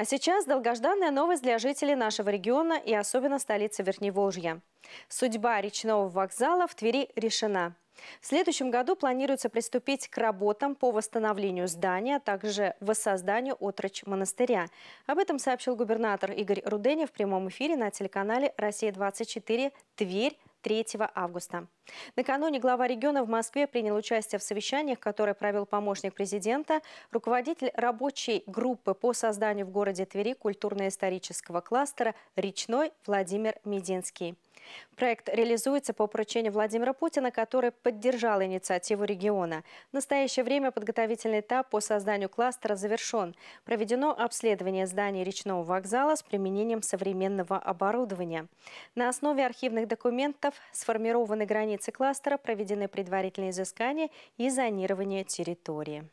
А сейчас долгожданная новость для жителей нашего региона и особенно столицы Верхневолжья. Судьба речного вокзала в Твери решена. В следующем году планируется приступить к работам по восстановлению здания, а также воссозданию отроч монастыря. Об этом сообщил губернатор Игорь Руденев в прямом эфире на телеканале «Россия-24» Тверь 3 августа. Накануне глава региона в Москве принял участие в совещаниях, которое провел помощник президента, руководитель рабочей группы по созданию в городе Твери культурно-исторического кластера «Речной» Владимир Мединский. Проект реализуется по поручению Владимира Путина, который поддержал инициативу региона. В настоящее время подготовительный этап по созданию кластера завершен. Проведено обследование зданий речного вокзала с применением современного оборудования. На основе архивных документов сформированы границы кластера, проведены предварительные изыскания и зонирование территории.